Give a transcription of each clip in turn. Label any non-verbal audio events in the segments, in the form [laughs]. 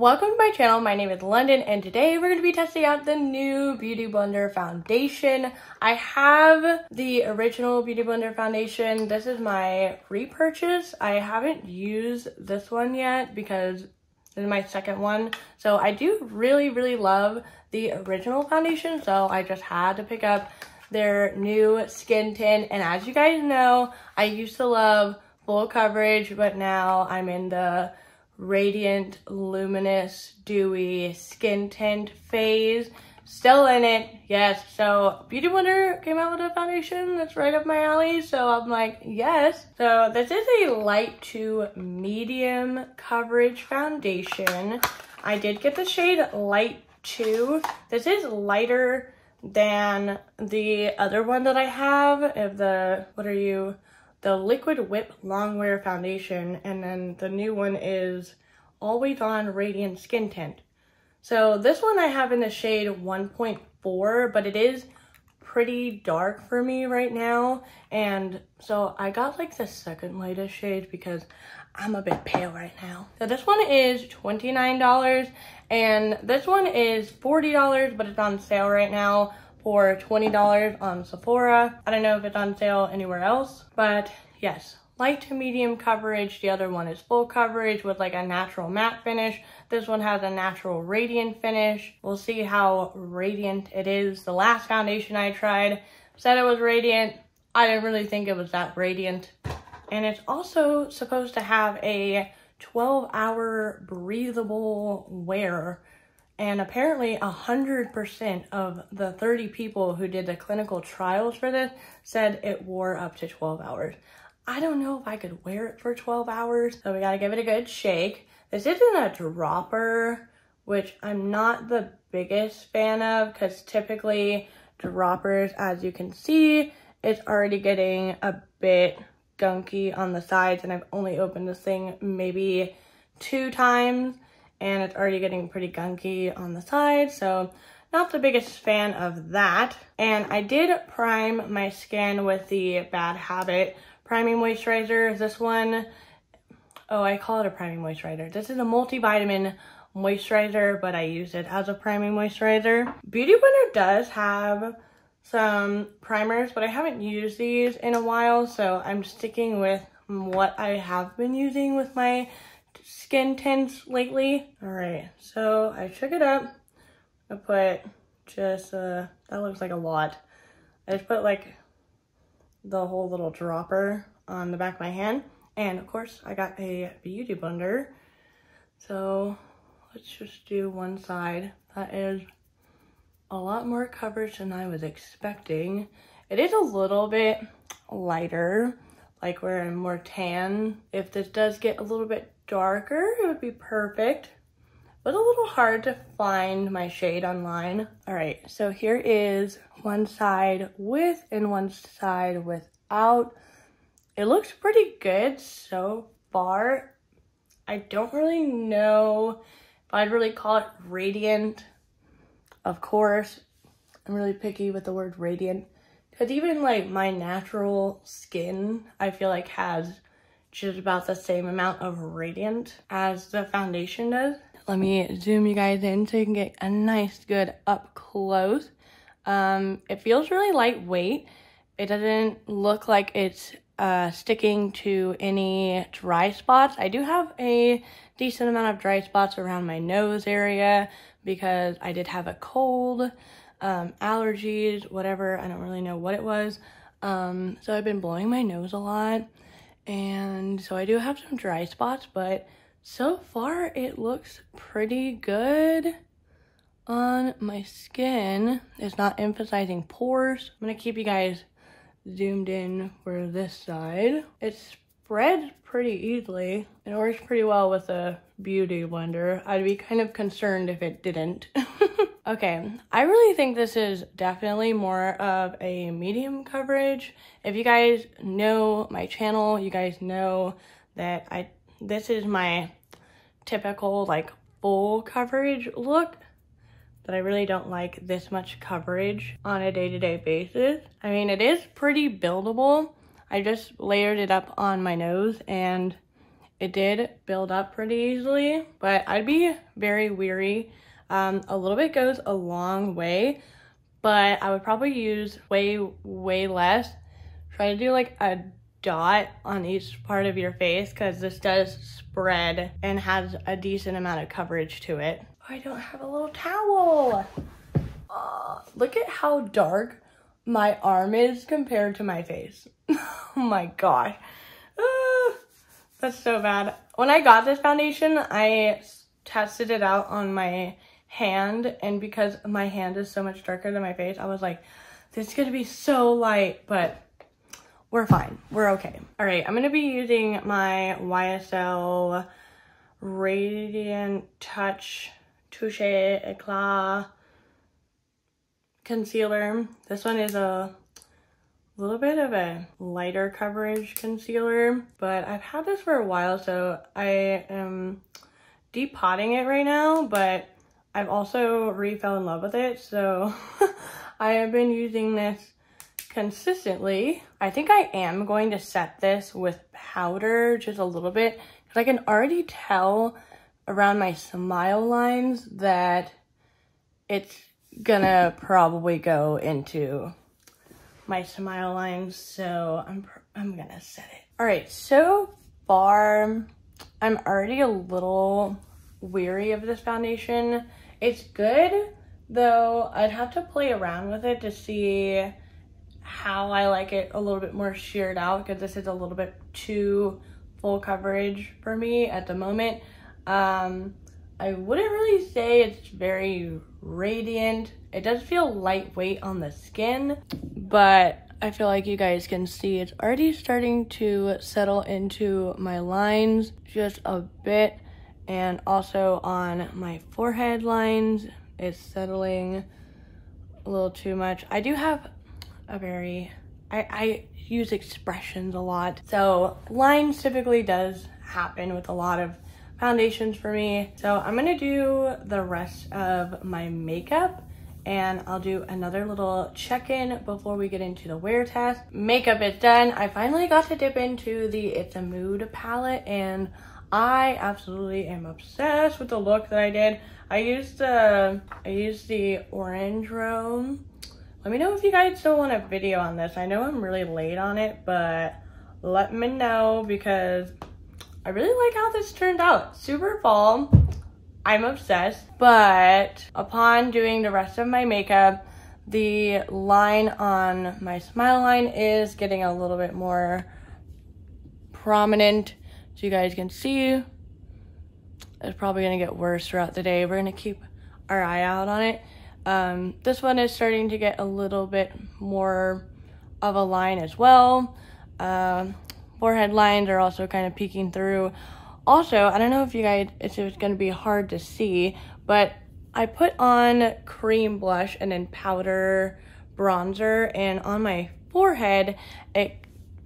Welcome to my channel. My name is Lundyn and today we're going to be testing out the new Beauty Blender foundation. I have the original Beauty Blender foundation. This is my repurchase. I haven't used this one yet because this is my second one. So I do really, really love the original foundation. So I just had to pick up their new skin tint. And as you guys know, I used to love full coverage, but now I'm in the radiant, luminous, dewy skin tint phase. Still in it, yes. So Beauty Blender came out with a foundation that's right up my alley. So I'm like, yes. So this is a light to medium coverage foundation. I did get the shade light 2. This is lighter than the other one that I have of the, what are you, the Liquid Whip Longwear Foundation, and then the new one is Always On Radiant Skin Tint. So this one I have in the shade 1.4, but it is pretty dark for me right now. And so I got like the second lightest shade because I'm a bit pale right now. So this one is $29 and this one is $40, but it's on sale right now for $20 on Sephora. I don't know if it's on sale anywhere else, but yes, light to medium coverage. The other one is full coverage with like a natural matte finish. This one has a natural radiant finish. We'll see how radiant it is. The last foundation I tried said it was radiant. I didn't really think it was that radiant. And it's also supposed to have a 12 hour breathable wear and apparently 100% of the 30 people who did the clinical trials for this said it wore up to 12 hours. I don't know if I could wear it for 12 hours, so we gotta give it a good shake. This isn't a dropper, which I'm not the biggest fan of because typically droppers, as you can see, it's already getting a bit gunky on the sides and I've only opened this thing maybe two times and it's already getting pretty gunky on the side. So not the biggest fan of that. And I did prime my skin with the Bad Habit Priming Moisturizer. This one, oh, I call it a priming moisturizer. This is a multivitamin moisturizer, but I use it as a priming moisturizer. Beauty Blender does have some primers, but I haven't used these in a while, so I'm sticking with what I have been using with my skin tints lately. All right, so I shook it up. I put just, uh, that looks like a lot. I just put like the whole little dropper on the back of my hand. And of course, I got a beauty blender. So let's just do one side. That is a lot more coverage than I was expecting. It is a little bit lighter, like where I'm more tan. If this does get a little bit darker, it would be perfect. But a little hard to find my shade online. All right, so here is one side with and one side without. It looks pretty good so far. I don't really know if I'd really call it radiant. Of course, I'm really picky with the word radiant. Because even like my natural skin, I feel like has just about the same amount of radiant as the foundation does. Let me zoom you guys in so you can get a nice good up close. Um, it feels really lightweight. It doesn't look like it's uh, sticking to any dry spots. I do have a decent amount of dry spots around my nose area because I did have a cold, um, allergies, whatever. I don't really know what it was. Um, so I've been blowing my nose a lot. And so I do have some dry spots, but so far it looks pretty good on my skin. It's not emphasizing pores. I'm gonna keep you guys zoomed in for this side. It spreads pretty easily. It works pretty well with a beauty blender. I'd be kind of concerned if it didn't. [laughs] Okay, I really think this is definitely more of a medium coverage. If you guys know my channel, you guys know that I this is my typical like full coverage look but I really don't like this much coverage on a day-to-day -day basis. I mean, it is pretty buildable. I just layered it up on my nose and it did build up pretty easily, but I'd be very weary. Um, a little bit goes a long way, but I would probably use way, way less. Try to do like a dot on each part of your face because this does spread and has a decent amount of coverage to it. I don't have a little towel. Uh, look at how dark my arm is compared to my face. [laughs] oh my god. Uh, that's so bad. When I got this foundation, I tested it out on my hand and because my hand is so much darker than my face, I was like, this is gonna be so light, but we're fine. We're okay. All right, I'm gonna be using my YSL Radiant Touch Touche Eclat concealer. This one is a little bit of a lighter coverage concealer, but I've had this for a while, so I am depotting it right now, but I've also re-fell in love with it, so [laughs] I have been using this consistently. I think I am going to set this with powder just a little bit, because I can already tell around my smile lines that it's gonna probably go into my smile lines, so I'm, I'm gonna set it. All right, so far, I'm already a little weary of this foundation. It's good, though I'd have to play around with it to see how I like it a little bit more sheared out because this is a little bit too full coverage for me at the moment. Um, I wouldn't really say it's very radiant. It does feel lightweight on the skin, but I feel like you guys can see it's already starting to settle into my lines just a bit and also on my forehead lines it's settling a little too much. I do have a very, I, I use expressions a lot. So lines typically does happen with a lot of foundations for me. So I'm gonna do the rest of my makeup and I'll do another little check-in before we get into the wear test. Makeup is done. I finally got to dip into the It's a Mood palette and I absolutely am obsessed with the look that I did. I used the, I used the orange room. Let me know if you guys still want a video on this. I know I'm really late on it, but let me know because I really like how this turned out. Super fall. I'm obsessed. But upon doing the rest of my makeup, the line on my smile line is getting a little bit more prominent. So you guys can see it's probably to get worse throughout the day. We're to keep our eye out on it. Um, this one is starting to get a little bit more of a line as well. Um, forehead lines are also kind of peeking through. Also, I don't know if you guys, if it's to be hard to see, but I put on cream blush and then powder bronzer and on my forehead, it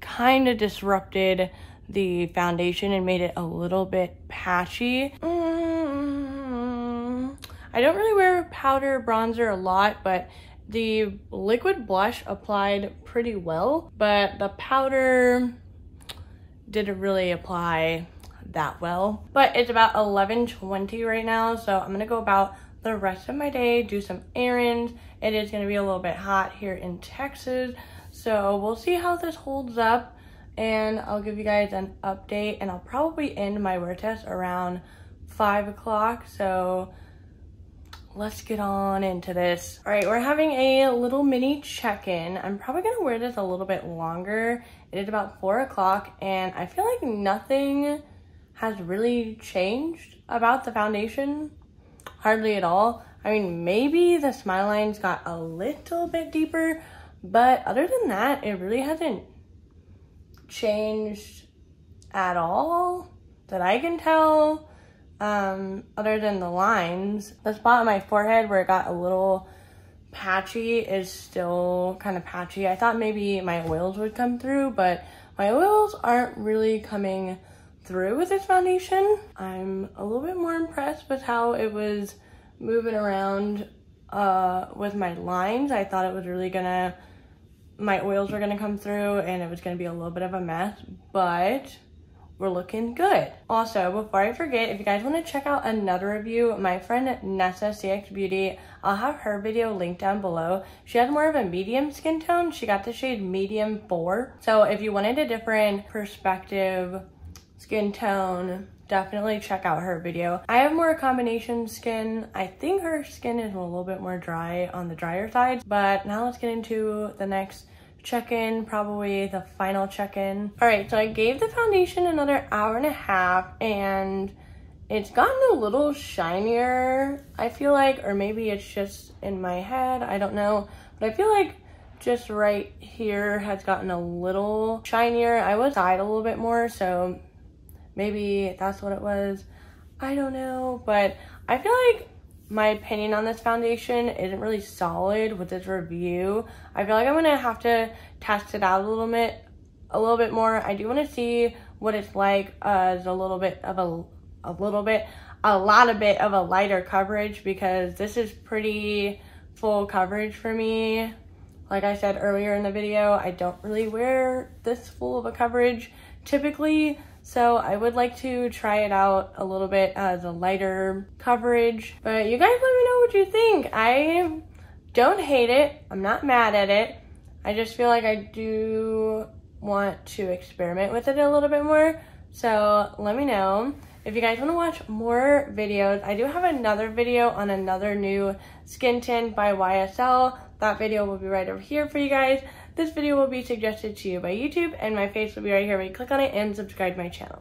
kind of disrupted the foundation and made it a little bit patchy. Mm, I don't really wear powder bronzer a lot, but the liquid blush applied pretty well, but the powder didn't really apply that well. But it's about 11.20 right now, so I'm gonna go about the rest of my day, do some errands. It is gonna be a little bit hot here in Texas, so we'll see how this holds up and I'll give you guys an update and I'll probably end my wear test around five o'clock. So let's get on into this. All right, we're having a little mini check-in. I'm probably gonna wear this a little bit longer. It is about four o'clock and I feel like nothing has really changed about the foundation, hardly at all. I mean, maybe the smile lines got a little bit deeper, but other than that, it really hasn't changed at all that I can tell um, other than the lines. The spot on my forehead where it got a little patchy is still kind of patchy. I thought maybe my oils would come through, but my oils aren't really coming through with this foundation. I'm a little bit more impressed with how it was moving around uh, with my lines. I thought it was really gonna, my oils were gonna come through and it was gonna be a little bit of a mess, but we're looking good. Also, before I forget, if you guys want to check out another review, my friend Nessa CX Beauty, I'll have her video linked down below. She has more of a medium skin tone. She got the shade medium 4. So if you wanted a different perspective skin tone, definitely check out her video. I have more combination skin. I think her skin is a little bit more dry on the drier side, but now let's get into the next check-in, probably the final check-in. All right, so I gave the foundation another hour and a half and it's gotten a little shinier, I feel like, or maybe it's just in my head, I don't know. But I feel like just right here has gotten a little shinier. I was side a little bit more, so maybe that's what it was. I don't know, but I feel like my opinion on this foundation isn't really solid with this review. I feel like I'm gonna have to test it out a little bit, a little bit more. I do want to see what it's like as a little bit of a, a little bit, a lot of bit of a lighter coverage because this is pretty full coverage for me. Like I said earlier in the video, I don't really wear this full of a coverage typically. So I would like to try it out a little bit as a lighter coverage. But you guys let me know what you think. I don't hate it. I'm not mad at it. I just feel like I do want to experiment with it a little bit more. So let me know. If you guys want to watch more videos, I do have another video on another new skin tint by YSL. That video will be right over here for you guys. This video will be suggested to you by YouTube and my face will be right here when you click on it and subscribe to my channel.